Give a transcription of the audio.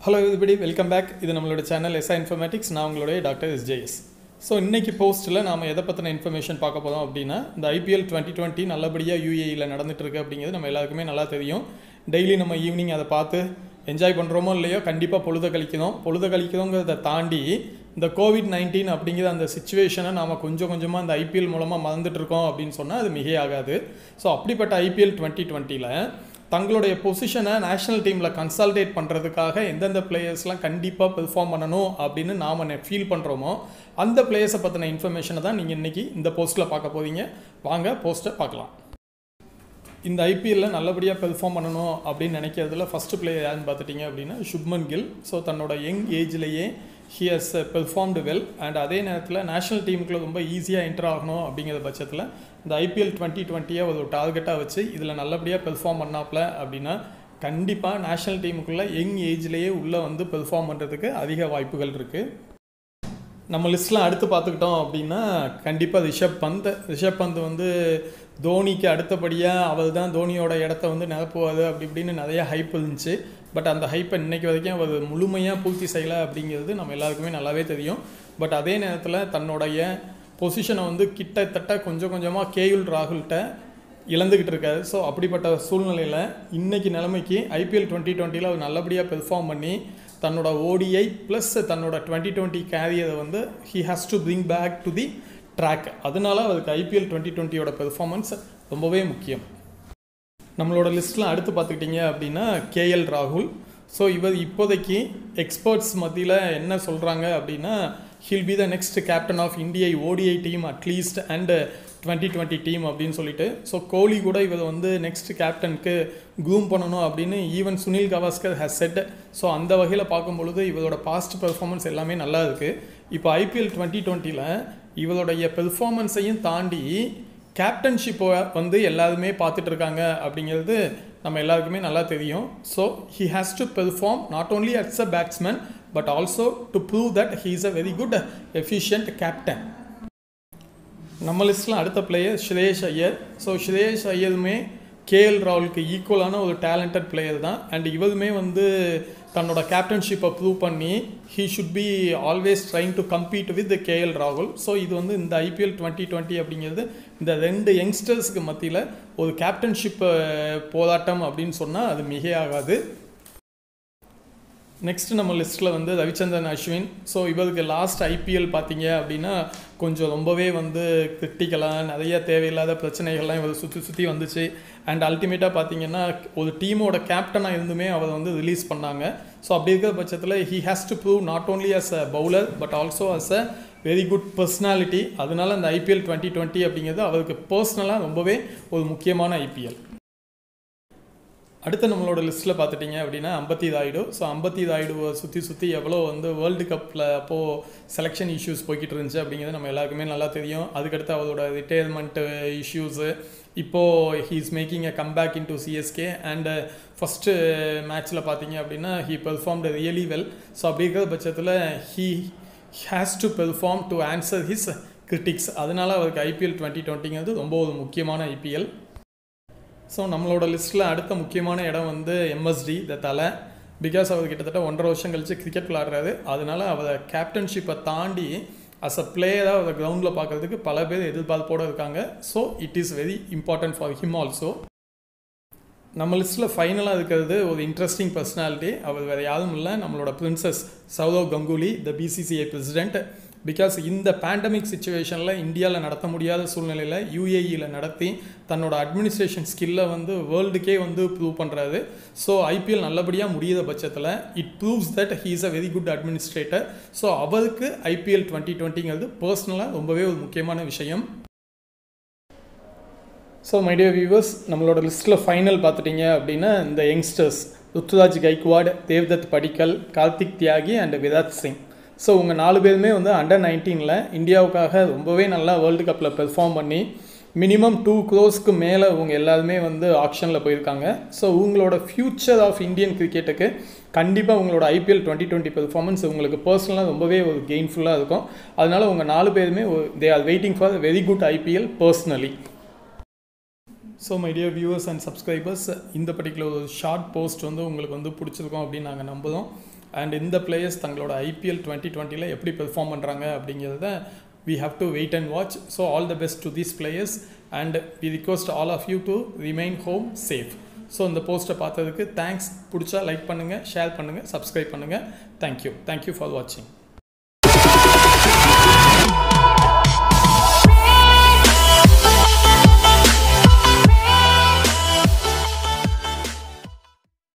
Hello இதுபடி welcome back இது நம்மளோட channel SI informatics நான் உங்களுடைய டாக்டர் எஸ்ஜேஎஸ் ஸோ இன்றைக்கி போஸ்ட்டில் நாம் எதை பற்றின இன்ஃபர்மேஷன் பார்க்க போகிறோம் அப்படின்னா இந்த ஐபிஎல் டுவெண்ட்டி டுவெண்ட்டி நல்லபடியாக யூஏஇயில் நடந்துட்டு அப்படிங்கிறது நம்ம எல்லாருக்குமே நல்லா தெரியும். டெய்லி நம்ம ஈவினிங் அதை பார்த்து என்ஜாய் பண்ணுறோமோ இல்லையோ கண்டிப்பாக பொழுத கழிக்கணும். பொழுத கழிக்கிறோங்கிறத தாண்டி இந்த கோவிட் நைன்டீன் அப்படிங்கிற அந்த சுச்சுவேஷனை நாம் கொஞ்சம் கொஞ்சமாக அந்த ஐபிஎல் மூலமாக மறந்துட்டுருக்கோம் அப்படின்னு சொன்னால் அது மிகையாகாது. ஸோ அப்படிப்பட்ட ஐபிஎல் டுவெண்ட்டி டுவெண்ட்டியில் தங்களுடைய பொசிஷனை நேஷனல் டீமில் கன்சால்டேட் பண்ணுறதுக்காக எந்தெந்த பிளேயர்ஸ்லாம் கண்டிப்பாக பெர்ஃபார்ம் பண்ணணும் அப்படின்னு நாம் ஃபீல் பண்ணுறோமோ அந்த பிளேயர்ஸை பற்றின இன்ஃபர்மேஷனை தான் நீங்கள் இன்றைக்கி இந்த போஸ்ட்டில் பார்க்க போகிறீங்க வாங்க போஸ்ட்டை பார்க்கலாம். இந்த ஐபிஎல்லில் நல்லபடியாக பெர்ஃபார்ம் பண்ணணும் அப்படின்னு நினைக்கிறதுல ஃபஸ்ட்டு பிளேயர் யாருன்னு பார்த்துட்டிங்க அப்படின்னா சுப்மன் கில் ஸோ தன்னோட young ஏஜ்லேயே he has performed well and அதே நேரத்தில் நேஷனல் டீமுக்குள்ள ரொம்ப ஈஸியாக என்டர் ஆகணும் அப்படிங்கிற பட்சத்தில் இந்த ஐபிஎல் டுவெண்ட்டி டுவெண்ட்டியை ஒரு டார்கெட்டாக வச்சு இதில் நல்லபடியாக பெர்ஃபார்ம் பண்ணாப்ல அப்படின்னா கண்டிப்பாக நேஷனல் டீமுக்குள்ளே யங் ஏஜ்லேயே உள்ளே வந்து பெர்ஃபார்ம் பண்ணுறதுக்கு அதிக வாய்ப்புகள் இருக்குது நம்ம லிஸ்ட்லாம் அடுத்து பார்த்துக்கிட்டோம் அப்படின்னா கண்டிப்பாக ரிஷப் பந்த். ரிஷப் பந்த் வந்து தோனிக்கு அடுத்தபடியாக அவர் தான் தோனியோட இடத்த வந்து நிரப்புவார் அப்படி இப்படின்னு நிறைய ஹைப் இருந்துச்சு. பட் அந்த ஹைப்பை இன்னைக்கு வரைக்கும் அவர் முழுமையாக பூர்த்தி செய்யலை அப்படிங்கிறது நம்ம எல்லாருக்குமே நல்லாவே தெரியும். பட் அதே நேரத்தில் தன்னுடைய பொசிஷனை வந்து கிட்டத்தட்ட கொஞ்சம் கொஞ்சமாக கேயுல் ராகுல்கிட்ட இழந்துக்கிட்டு இருக்காரு. ஸோ அப்படிப்பட்ட சூழ்நிலையில் இன்றைக்கி நிலைமைக்கு ஐபிஎல் டுவெண்ட்டி டுவெண்ட்டியில் அவர் நல்லபடியாக பெர்ஃபார்ம் பண்ணி தன்னோட ஓடிஐ ப்ளஸ் தன்னோட டுவெண்ட்டி டுவெண்ட்டி கேரியரை வந்து he has to bring back to the track அதனால அதுக்கு ஐபிஎல் டுவெண்ட்டி டுவெண்ட்டியோட பெர்ஃபார்மன்ஸ் ரொம்பவே முக்கியம். நம்மளோட லிஸ்ட்டில் அடுத்து பார்த்துக்கிட்டிங்க அப்படின்னா கேஎல் ராகுல் ஸோ இவர் இப்போதைக்கு எக்ஸ்பர்ட்ஸ் மத்தியில் என்ன சொல்கிறாங்க அப்படின்னா Gill be the next captain of இந்தியை ODI team at least and twenty twenty team அப்படின்னு சொல்லிட்டு. ஸோ கோலி கூட இவர் வந்து நெக்ஸ்ட் கேப்டனுக்கு க்ரூம் பண்ணணும் அப்படின்னு even Sunil Gavaskar has said so அந்த வகையில் பார்க்கும் பொழுது இவரோட பாஸ்ட் பெர்ஃபார்மன்ஸ் எல்லாமே நல்லா இருக்குது இப்போ ஐபிஎல் டுவெண்ட்டி டுவெண்ட்டியில் இவருடைய பெர்ஃபார்மன்ஸையும் தாண்டி கேப்டன்ஷிப்பை வந்து எல்லாருமே பார்த்துட்டு இருக்காங்க அப்படிங்கிறது நம்ம எல்லாருக்குமே நல்லா தெரியும். So he has to perform not only as a batsman but also to prove that he is a very good efficient captain நம்ம லிஸ்ட்டில் அடுத்த பிளேயர் ஸ்ரேஷ் ஐயர். ஸோ ஸ்ரேஷ் ஐயருமே கேஎல் ராகுலுக்கு ஈக்குவலான ஒரு டேலண்டட் பிளேயர் தான். அண்ட் இவருமே வந்து தன்னோட கேப்டன்ஷிப்பை ப்ரூவ் பண்ணி he should be always trying to compete with KL ராகுல். ஸோ இது வந்து இந்த ஐபிஎல் டுவெண்ட்டி டுவெண்ட்டி அப்படிங்கிறது இந்த ரெண்டு யங்ஸ்டர்ஸுக்கு மத்தியில் ஒரு கேப்டன்ஷிப் போராட்டம் அப்படின்னு சொன்னால் அது மிகையாகாது. நெக்ஸ்ட் நம்ம லிஸ்ட்டில் வந்து ரவிச்சந்திரன் அஸ்வின். ஸோ இவருக்கு லாஸ்ட் ஐபிஎல் பார்த்தீங்க அப்படின்னா கொஞ்சம் ரொம்பவே வந்து கிரிட்டிக்கலாக நிறைய தேவையில்லாத பிரச்சனைகள்லாம் இவர் சுற்றி சுற்றி வந்துச்சு. அண்ட் அல்டிமேட்டாக பார்த்தீங்கன்னா ஒரு டீமோட கேப்டனாக இருந்துமே அவரை வந்து ரிலீஸ் பண்ணாங்க. ஸோ அப்படி இருக்கிற பட்சத்தில் he has to prove not only as a bowler but also as a very good personality அதனால் அந்த ஐபிஎல் டுவெண்ட்டி டுவெண்ட்டி அப்படிங்கிறது அவருக்கு பர்சனலாக ரொம்பவே ஒரு முக்கியமான ஐபிஎல் அடுத்து நம்மளோட லிஸ்ட்டில் பார்த்துட்டிங்க அப்படின்னா அம்பத்தி ராயுடு ஸோ அம்பத்தி ராயுடுவை சுற்றி சுற்றி எவ்வளோ வந்து வேர்ல்டு கப்பில் அப்போது செலெக்ஷன் இஷ்யூஸ் போய்கிட்டு இருந்துச்சு அப்படிங்கிறது நம்ம எல்லாருக்குமே நல்லா தெரியும். அதுக்கடுத்து அவரோட ரிட்டையர்மெண்ட்டு இஷ்யூஸு இப்போது he is making a comeback in to CSK and first மேட்ச்சில் பார்த்தீங்க அப்படின்னா he performed really well so அப்படி இருக்கிற பட்சத்தில் he has to perform to answer his critics அதனால் அவருக்கு ஐபிஎல் டுவெண்ட்டி டுவெண்ட்டிங்கிறது ரொம்ப ஒரு முக்கியமான ஐபிஎல் ஸோ நம்மளோட லிஸ்ட்டில் அடுத்த முக்கியமான இடம் வந்து எம்எஸ்டி த தலை. பிகாஸ் அவர் கிட்டத்தட்ட ஒன்றரை வருஷம் கழித்து கிரிக்கெட் விளாடுறாரு அதனால அவர் கேப்டன்ஷிப்பை தாண்டி அஸ் அ பிளேயராக அவர் கிரவுண்டில் பார்க்குறதுக்கு பல பேர் எதிர்பார்ப்போடு இருக்காங்க. So it is very important for him also நம்ம லிஸ்ட்டில் ஃபைனலாக இருக்கிறது ஒரு இன்ட்ரெஸ்டிங் பர்சனாலிட்டி அவர் வேறு யாரும் இல்லை. நம்மளோட princess Sourav Ganguly the BCCI president because இந்த பேண்டமிக் சுச்சுவேஷனில் இந்தியாவில் நடத்த முடியாத சூழ்நிலையில் யூஏஇயில் நடத்தி தன்னோட அட்மினிஸ்ட்ரேஷன் ஸ்கில்லை வந்து வேர்ல்டுக்கே வந்து ப்ரூவ் பண்ணுறாரு ஸோ ஐபிஎல் நல்லபடியாக முடியாத பட்சத்தில் it proves that he is a very good administrator so அவருக்கு ஐபிஎல் டுவெண்ட்டி டுவெண்ட்டிங்கிறது பர்சனலாக ரொம்பவே ஒரு முக்கியமான விஷயம். ஸோ மைடியர் வியூவர்ஸ் நம்மளோட லிஸ்ட்டில் ஃபைனல் பார்த்துட்டிங்க அப்படின்னா இந்த youngsters Ruturaj Gaikwad Devdutt Padikkal Karthik Tyagi and Virat Singh so உங்கள் நாலு பேருமே வந்து அண்டர் நைன்டீனில் இந்தியாவுக்காக ரொம்பவே நல்லா வேர்ல்டு கப்பில் பெர்ஃபார்ம் பண்ணி மினிமம் டூ க்ரோஸ்க்கு மேலே இவங்க எல்லாருமே வந்து ஆப்ஷனில் போயிருக்காங்க. ஸோ உங்களோட ஃப்யூச்சர் ஆஃப் இந்தியன் கிரிக்கெட்டுக்கு கண்டிப்பாக உங்களோட ஐபிஎல் டுவெண்ட்டி டுவெண்ட்டி பெர்ஃபார்மன்ஸ் உங்களுக்கு பர்சனலாக ரொம்பவே ஒரு கெயின்ஃபுல்லாக இருக்கும். அதனால் உங்கள் நாலு பேருமே they are waiting for very good IPL personally so my dear viewers and subscribers இந்த பர்டிகுலர் ஒரு ஷார்ட் போஸ்ட் வந்து உங்களுக்கு வந்து பிடிச்சிருக்கோம் அப்படின்னு நாங்கள் நம்புகிறோம் அண்ட் இந்த பிளேயர்ஸ் தங்களோட ஐபிஎல் டுவெண்ட்டி டுவெண்ட்டியில் எப்படி பெர்ஃபார்ம் பண்ணுறாங்க அப்படிங்கிறத we have to wait and watch so all the best to these players and we request all of you to remain home safe so இந்த போஸ்ட்டை பார்த்ததுக்கு தேங்க்ஸ் பிடிச்சா லைக் பண்ணுங்கள் ஷேர் பண்ணுங்கள் சப்ஸ்கிரைப் பண்ணுங்கள் தேங்க்யூ தேங்க்யூ ஃபார் வாட்சிங்